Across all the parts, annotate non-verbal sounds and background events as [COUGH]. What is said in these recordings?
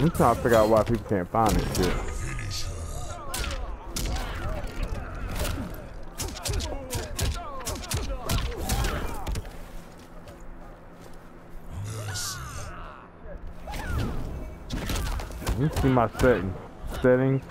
I'm trying to figure out why people can't find this shit. Me see my settings. Settings.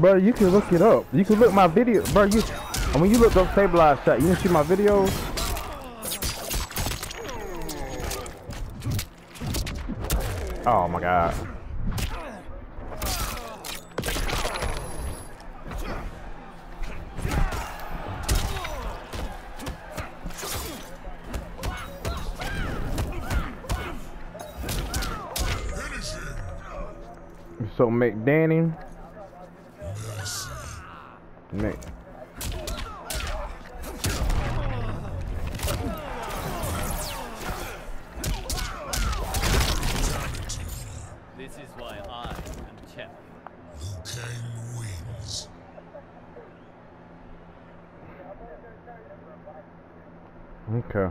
Bro, you can look it up. You can look my video. Bro, you. and When you look up stabilized shot, you can see my videos. Oh my god. So McDanny. Mc. This is why I am champion. Liu Kang wins. Okay.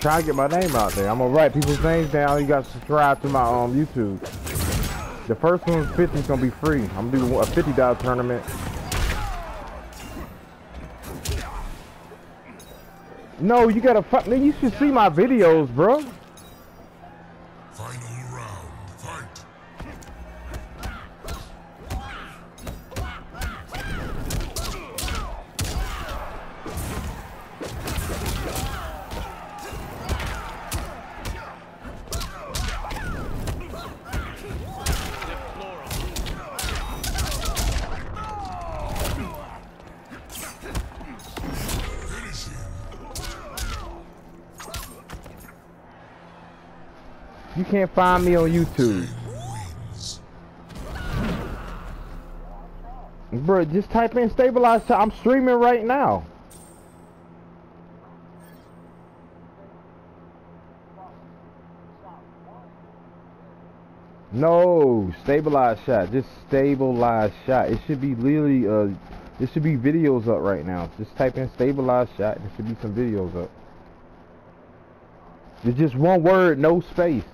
Trying to get my name out there. I'm gonna write people's names down. You got to subscribe to my um YouTube. The first one's 50 is gonna be free. I'm gonna do a 50 dollar tournament. No, you gotta fuck me. You should see my videos, bro. Find me on YouTube. Bro, just type in stabilized. I'm streaming right now. No, stabilized shot. Just stabilized shot. It should be literally uh there should be videos up right now. Just type in stabilized shot. There should be some videos up. It's just one word, no space.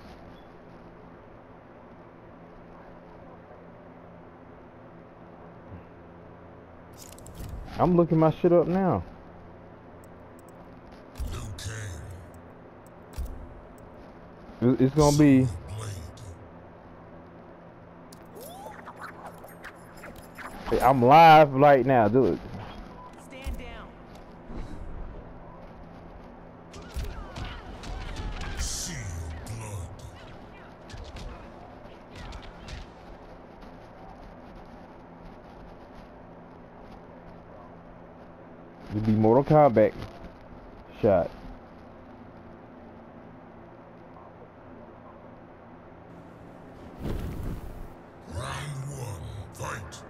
I'm looking my shit up now. It's gonna be I'm live right now. Do be Mortal Kombat shot. Round one, fight.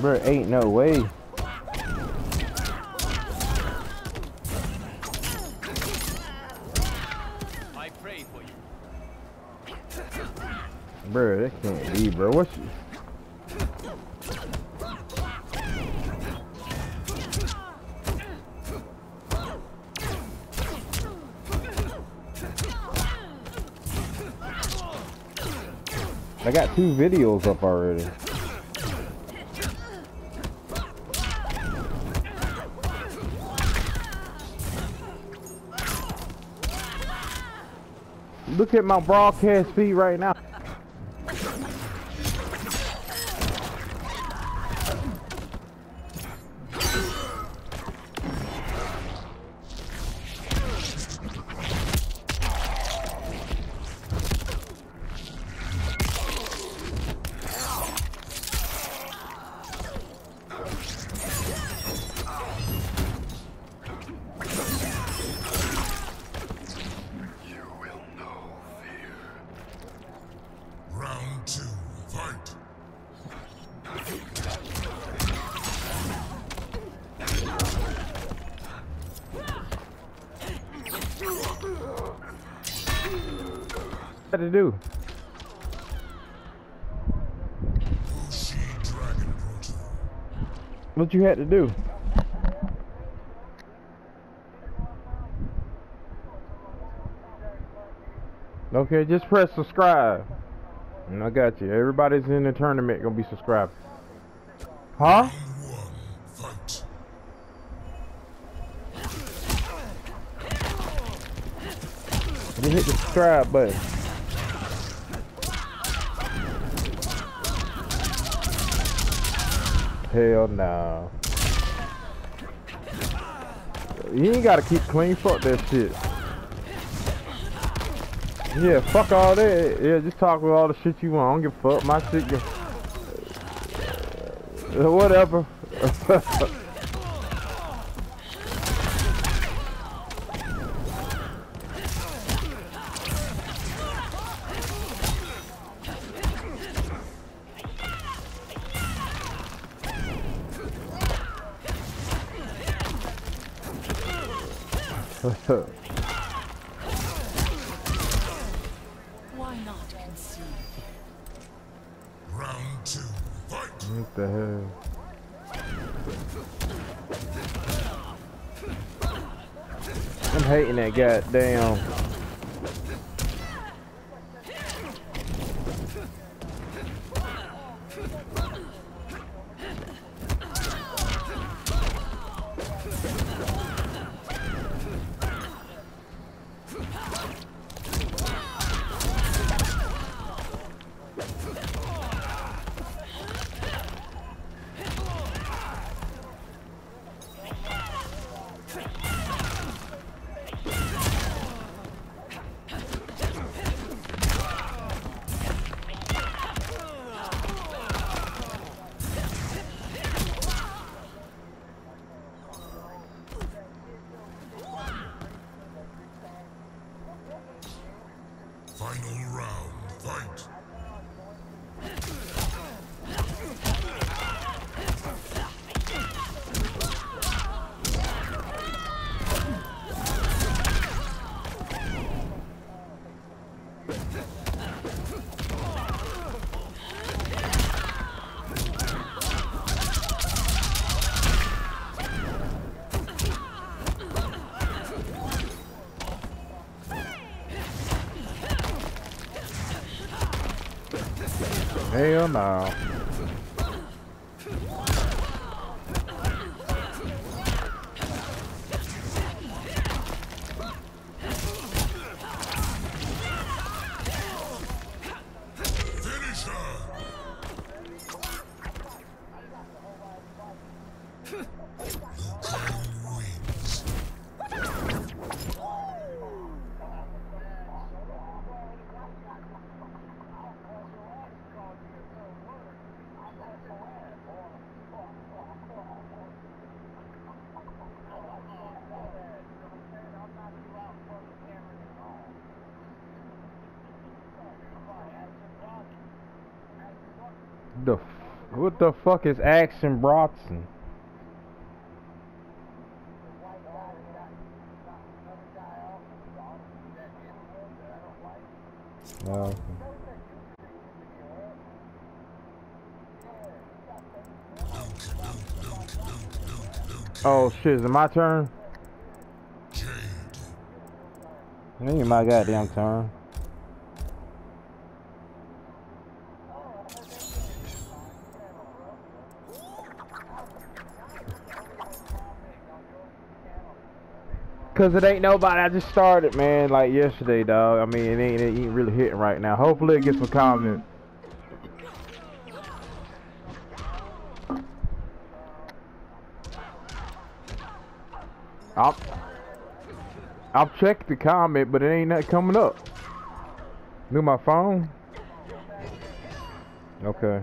Bro, ain't no way. I pray for you. Bro, that can't be, bro. What's I got two videos up already. Look at my broadcast feed right now. To do? What you had to do? Okay, just press subscribe. And I got you. Everybody's in the tournament gonna be subscribed. Huh? Just hit the subscribe button. Hell no. You ain't gotta keep clean. Fuck that shit. Yeah, fuck all that. Yeah, just talk with all the shit you want. I don't give a fuck. My shit. Uh, Whatever. [LAUGHS] Why not conceive? Round two. Fight. what the hell? I'm hating that goddamn. Hell no. The fuck is Action Bronson? Oh. Oh shit, is it my turn? It ain't my goddamn turn. Cause it ain't nobody. I just started, man, like yesterday, dog. I mean, it ain't, it ain't really hitting right now. Hopefully, it gets some comments. I'll, I'll check the comment, but it ain't not coming up. New my phone. Okay.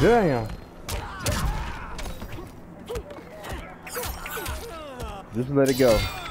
Damn. Just let it go.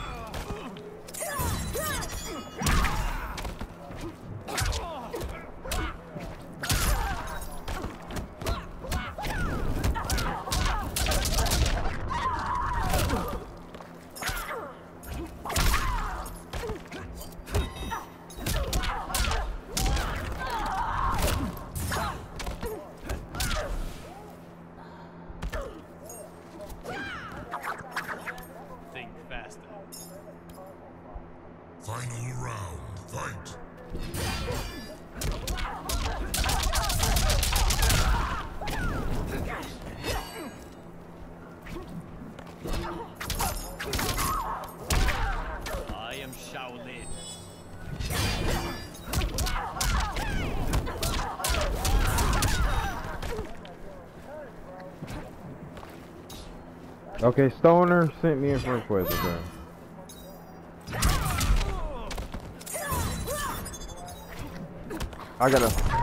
Okay, Stoner sent me a friend request. Okay. I gotta.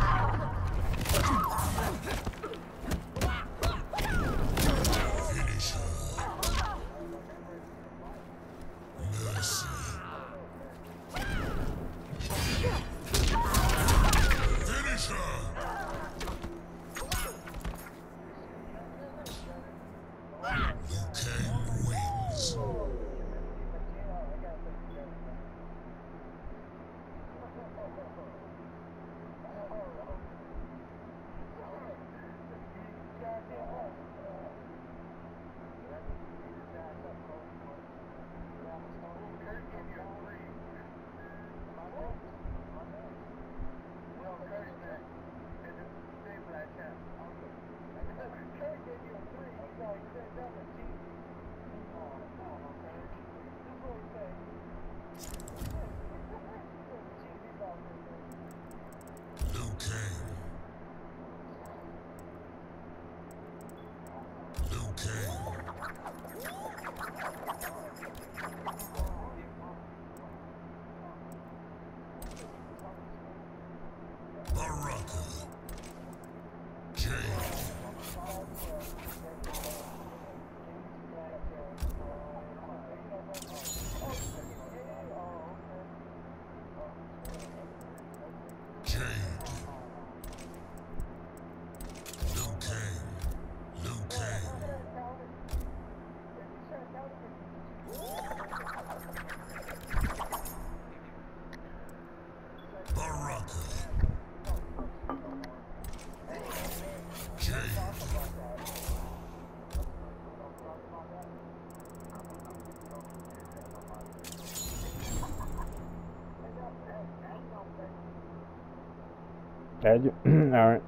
[CLEARS THROAT] All right.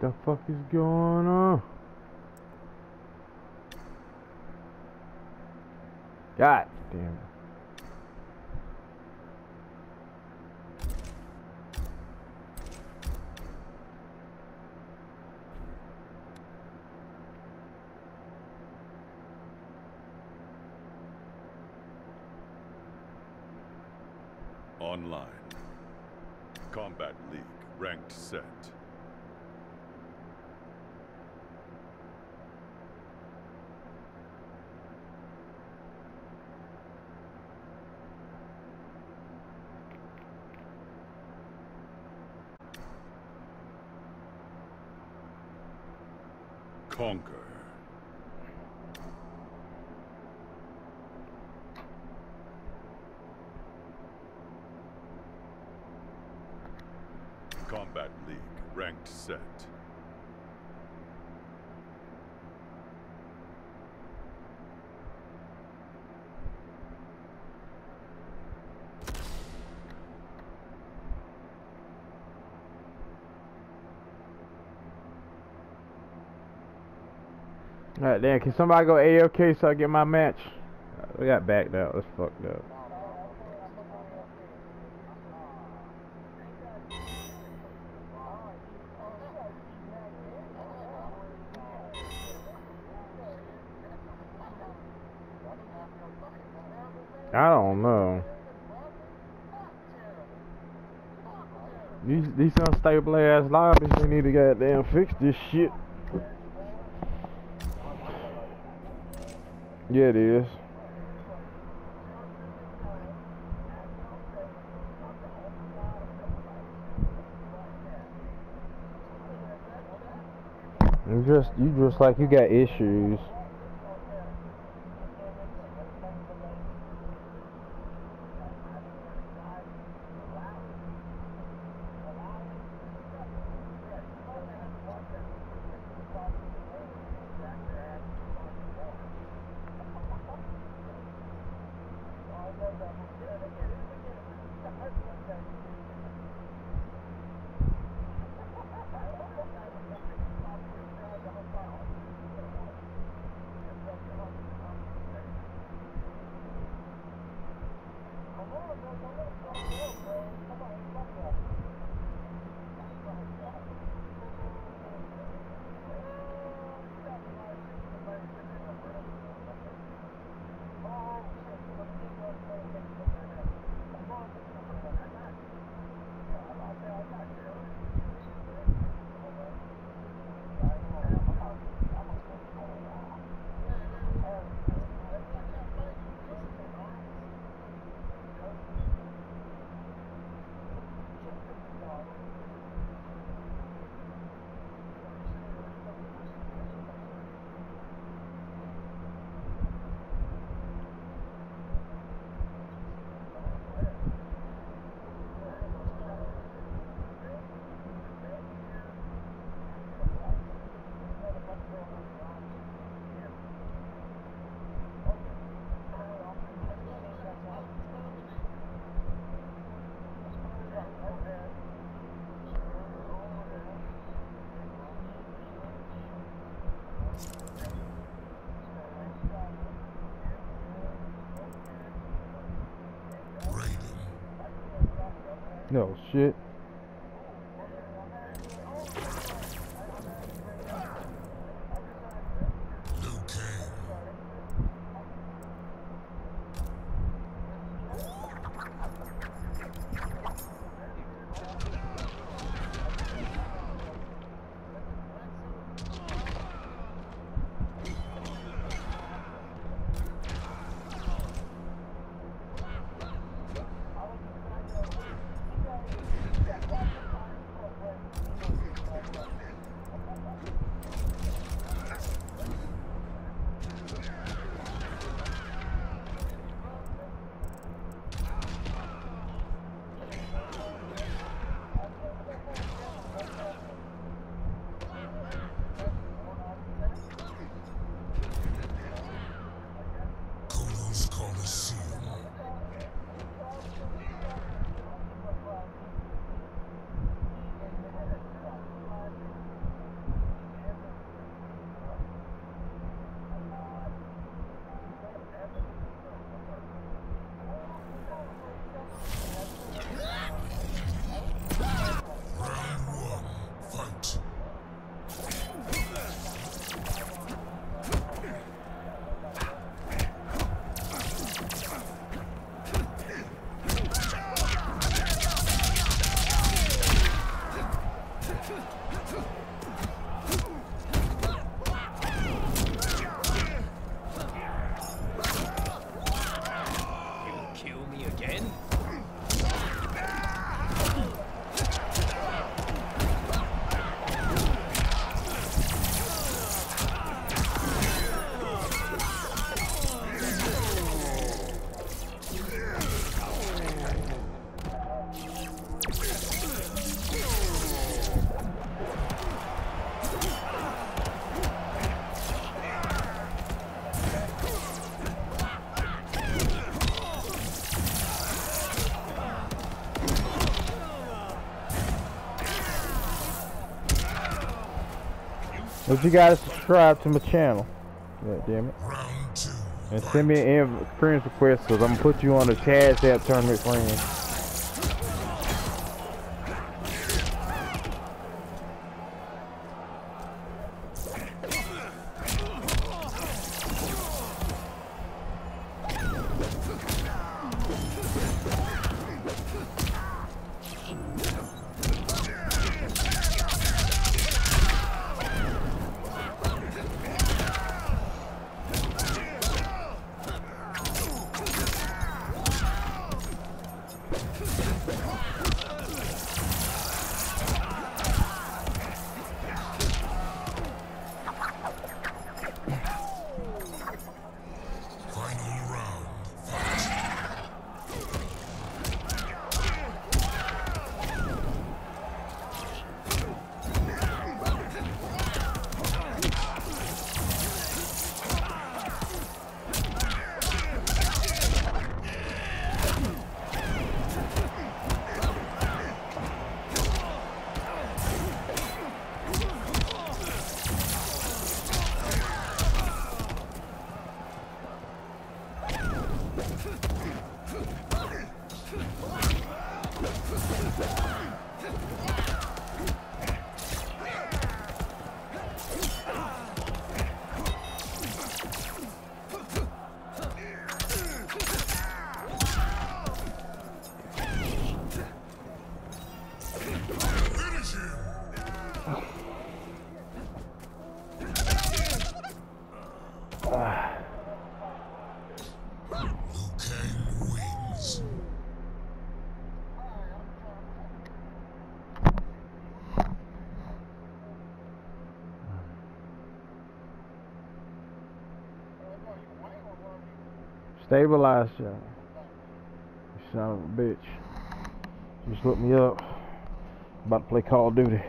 The fuck is going on? God damn it. Online. Kombat League. Ranked set. Conquer. Kombat League. Ranked set. God damn, can somebody go AOK so I get my match? We got backed out. That's fucked up. I don't know. These these unstable ass lobbies. we need to goddamn fix this shit. Yeah, it is. You just you just like you got issues. No shit. But you gotta subscribe to my channel. Yeah, damn it. And send me an friends request because I'm gonna put you on the Cash App tournament friend. Stabilize you. You son of a bitch. Just look me up. About to play Call of Duty.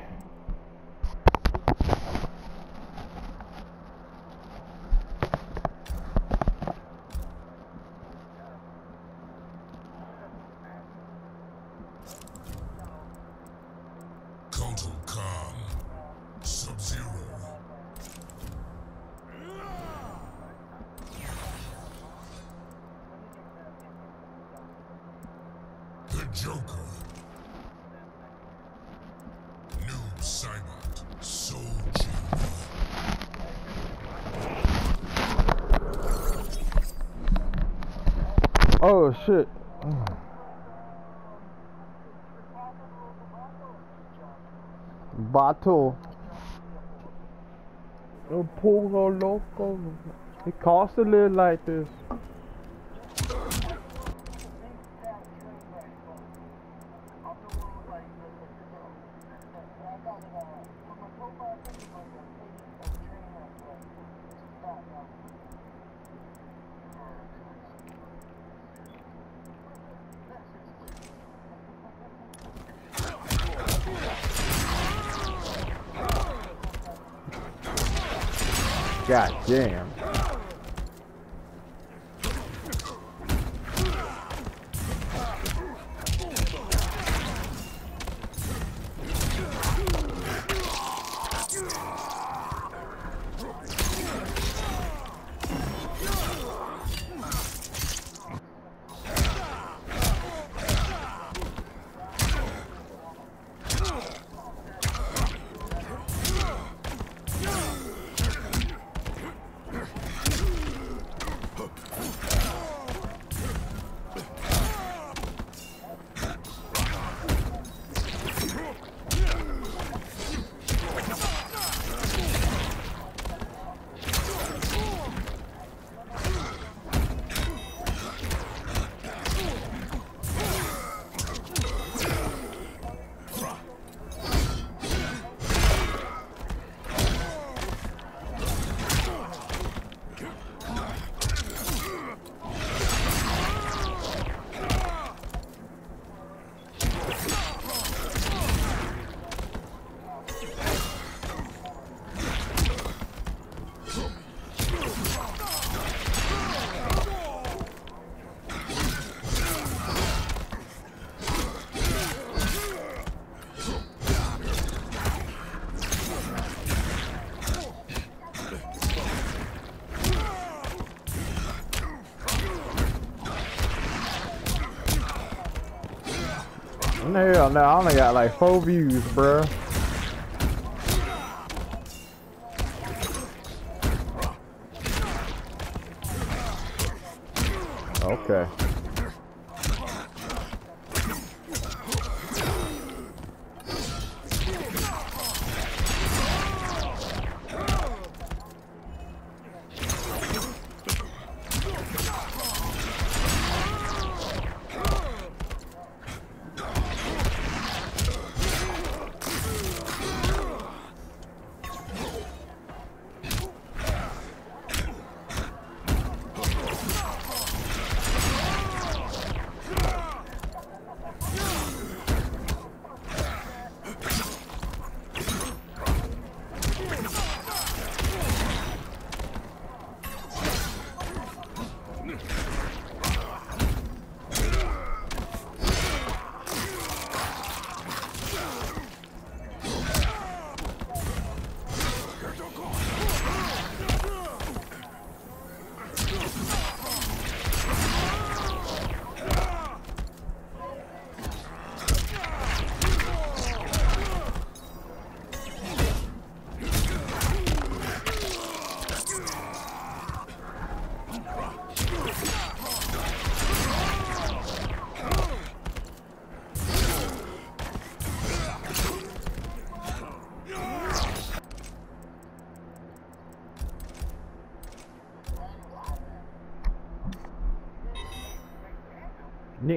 Oh shit. Bato. El Puro Loco. It costs a little like this. Hell no, I only got like four views, bruh.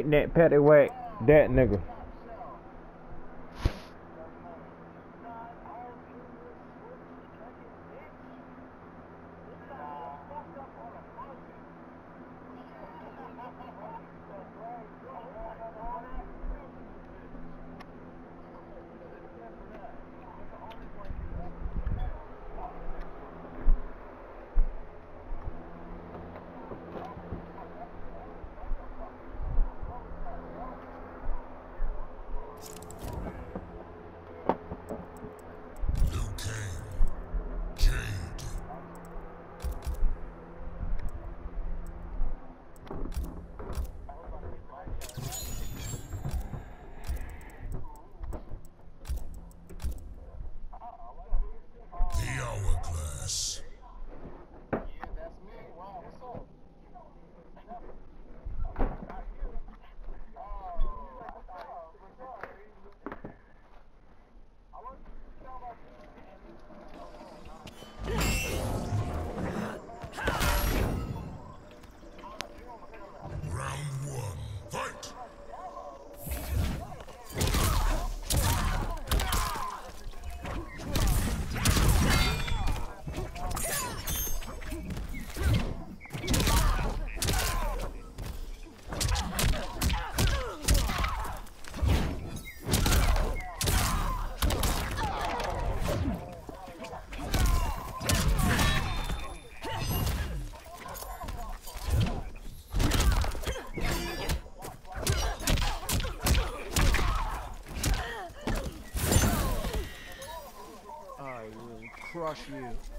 That patty whack that nigga. crush you.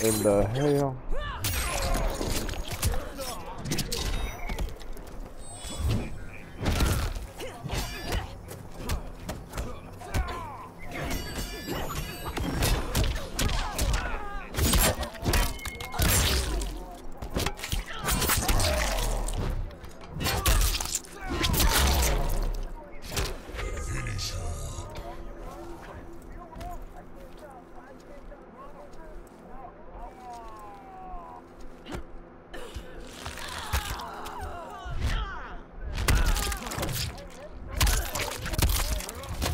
In the hell?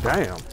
Damn.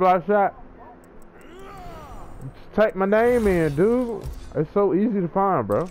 block shot. Just type my name in, dude. It's so easy to find, bro.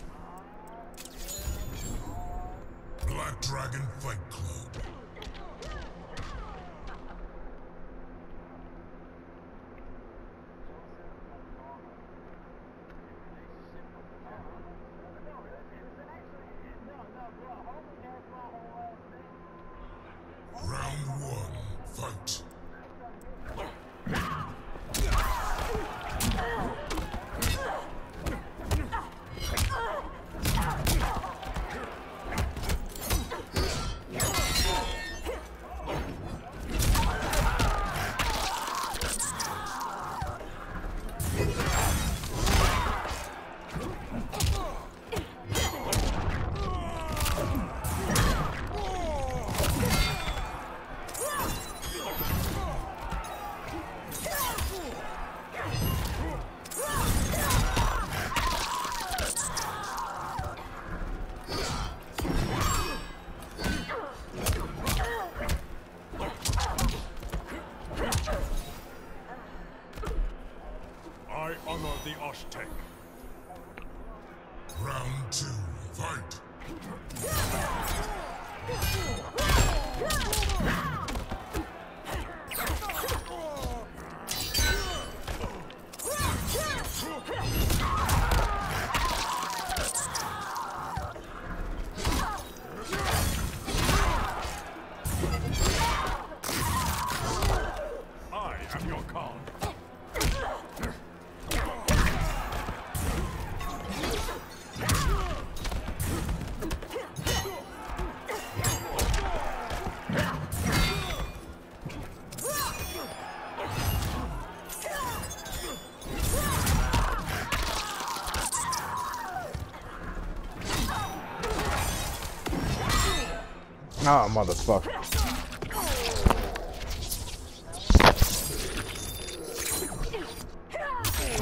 Oh, motherfucker.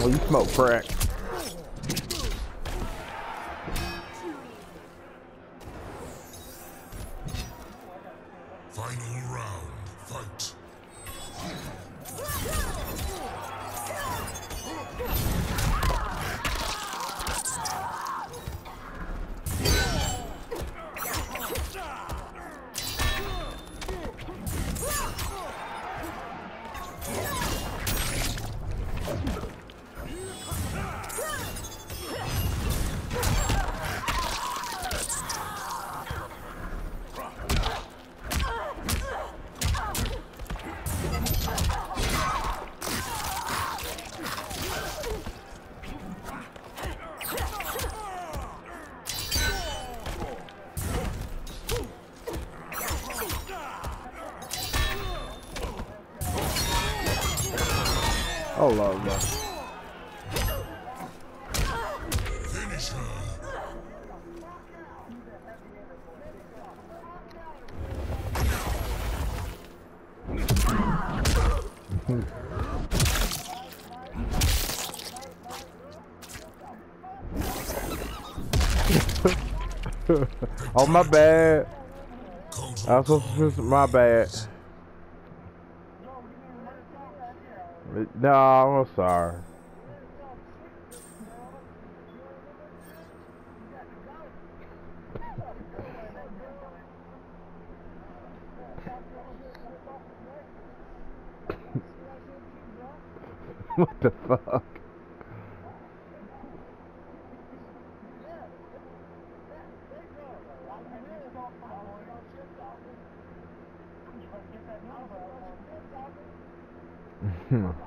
Oh, you smoke crack. [LAUGHS] Oh, my bad. Kotal I was supposed my bad. No, I'm sorry. [LAUGHS] what the fuck? Kotal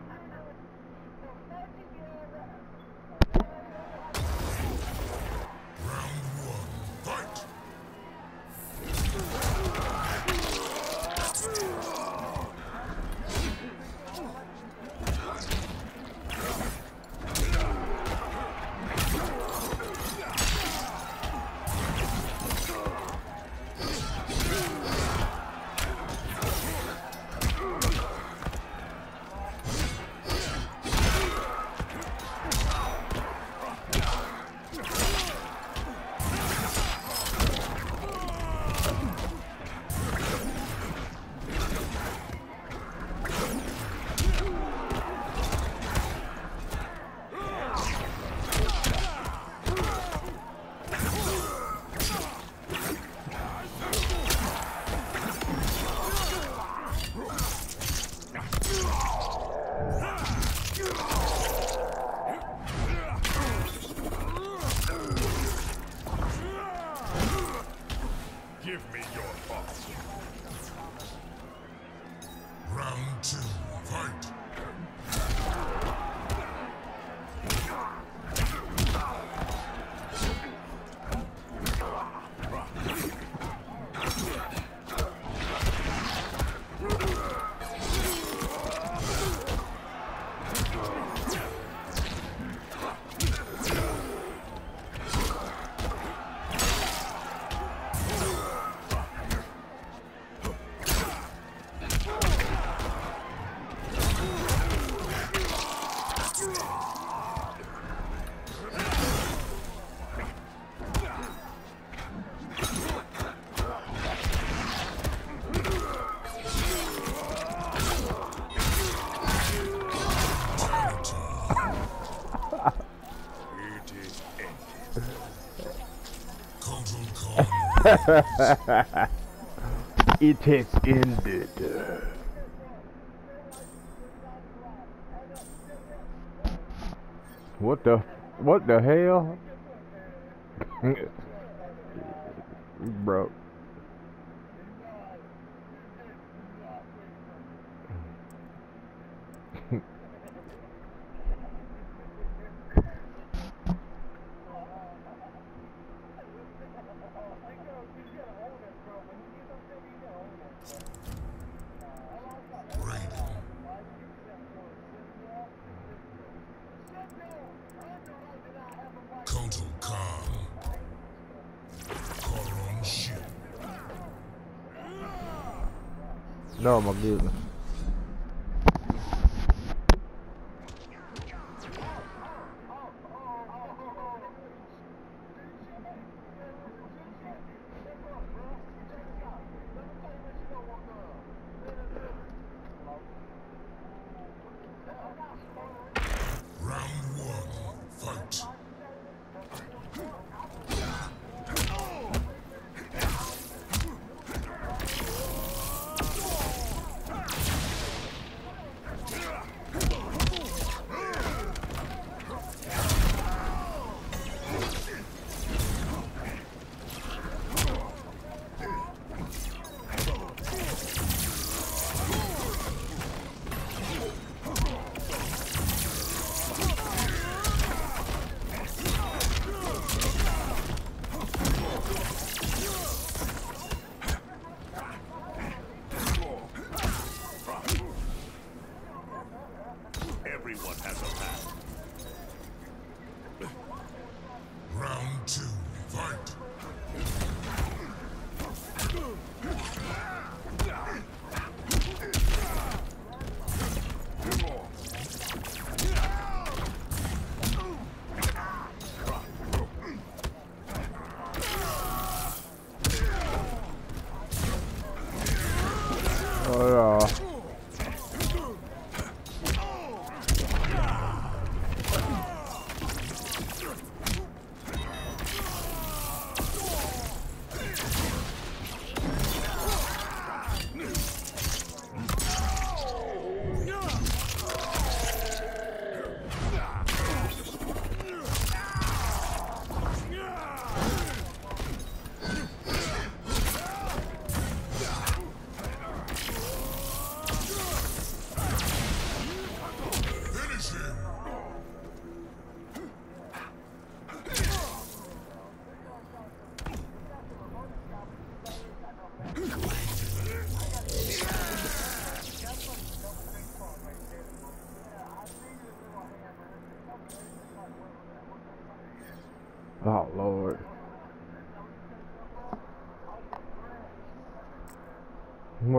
[LAUGHS] it has ended. What the? What the hell? [LAUGHS] Bro.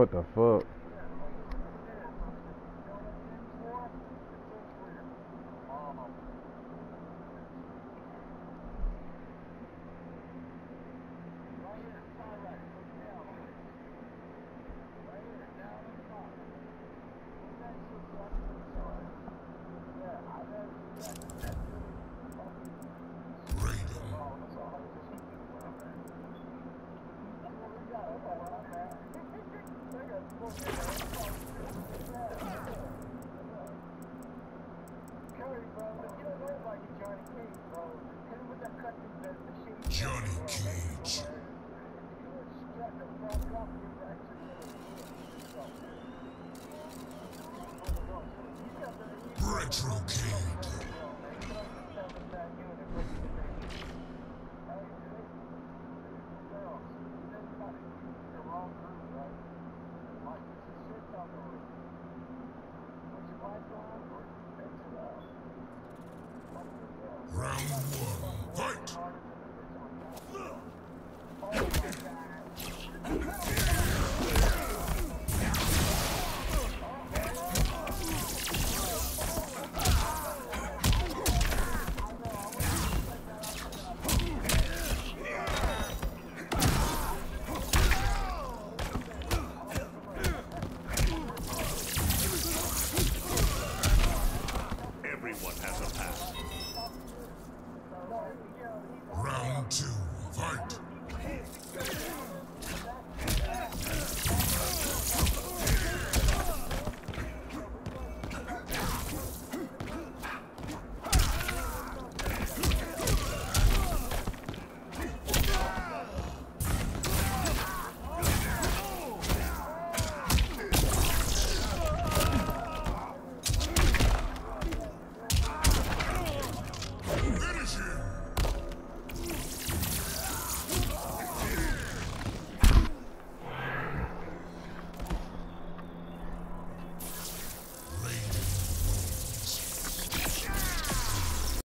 What the fuck? my true king.